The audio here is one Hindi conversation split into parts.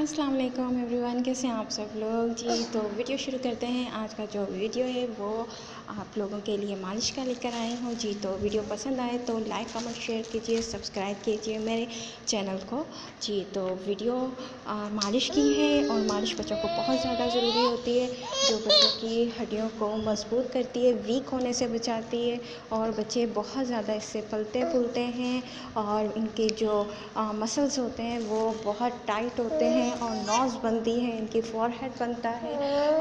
अस्सलाम वालेकुम एवरीवन कैसे हैं आप सब लोग? जी तो वीडियो शुरू करते हैं। आज का जो वीडियो है वो आप लोगों के लिए मालिश का लेकर आए हूँ। जी तो वीडियो पसंद आए तो लाइक कमेंट शेयर कीजिए सब्सक्राइब कीजिए मेरे चैनल को। जी तो वीडियो आ, मालिश की है और मालिश बच्चों को बहुत ज़्यादा ज़रूरी होती है। जो बच्चों की हड्डियों को मज़बूत करती है वीक होने से बचाती है और बच्चे बहुत ज़्यादा इससे फलते फूलते हैं और इनके जो मसल्स होते हैं वो बहुत टाइट होते हैं और नोज़ बनती है इनकी फॉरहेड बनता है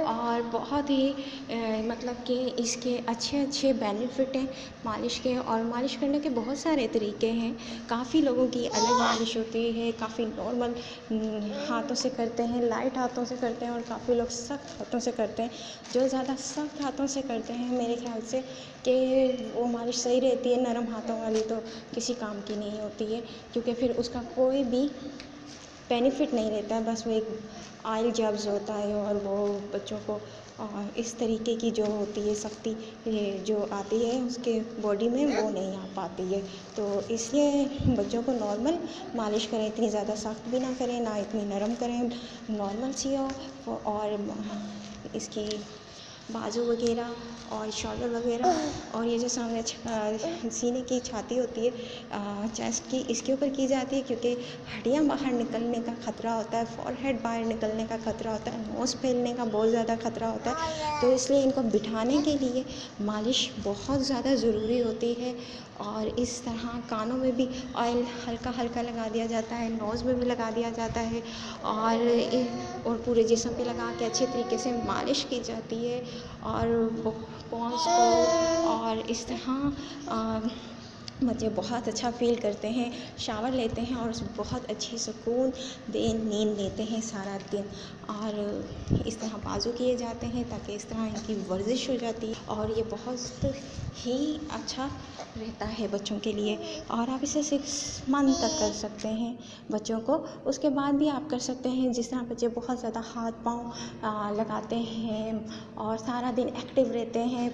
और बहुत ही ए, मतलब कि इसके अच्छे अच्छे बेनिफिट हैं मालिश के और मालिश करने के बहुत सारे तरीके हैं। काफ़ी लोगों की अलग मालिश होती है काफ़ी नॉर्मल हाथों से करते हैं लाइट हाथों से करते हैं और काफ़ी लोग सख्त हाथों से करते हैं। जो ज़्यादा सख्त हाथों से करते हैं, मेरे ख्याल से कि वो मालिश सही रहती है नरम हाथों वाली तो किसी काम की नहीं होती है, क्योंकि फिर उसका कोई भी बेनिफिट नहीं रहता है बस वो एक आयल जब्स होता है और वो बच्चों को इस तरीके की जो होती है सख्ती जो आती है उसके बॉडी में वो नहीं आ पाती है। तो इसलिए बच्चों को नॉर्मल मालिश करें, इतनी ज़्यादा सख्त भी ना करें, ना इतनी नरम करें नॉर्मल सी हो, और इसकी बाजू वगैरह और शोल्डर वगैरह और ये जो सामने सीने की छाती होती है चेस्ट की, इसके ऊपर की जाती है क्योंकि हड्डियाँ बाहर निकलने का ख़तरा होता है फॉरहेड बाहर निकलने का ख़तरा होता है नोज़ फैलने का बहुत ज़्यादा ख़तरा होता है। तो इसलिए इनको बिठाने के लिए मालिश बहुत ज़्यादा ज़रूरी होती है और इस तरह कानों में भी ऑयल हल्का हल्का लगा दिया जाता है नोज़ में भी लगा दिया जाता है और और पूरे जिसम पे लगा के अच्छे तरीके से मालिश की जाती है। और पॉन्स को और इस तरह बच्चे बहुत अच्छा फ़ील करते हैं शावर लेते हैं और बहुत अच्छी सुकून दे, नींद लेते हैं सारा दिन। और इस तरह बाजू किए जाते हैं ताकि इस तरह इनकी वर्जिश हो जाती है और ये बहुत ही अच्छा रहता है बच्चों के लिए। और आप इसे सिक्स मंथ तक कर सकते हैं बच्चों को। उसके बाद भी आप कर सकते हैं जिस तरह बच्चे बहुत ज़्यादा हाथ पाँव लगाते हैं और सारा दिन एक्टिव रहते हैं।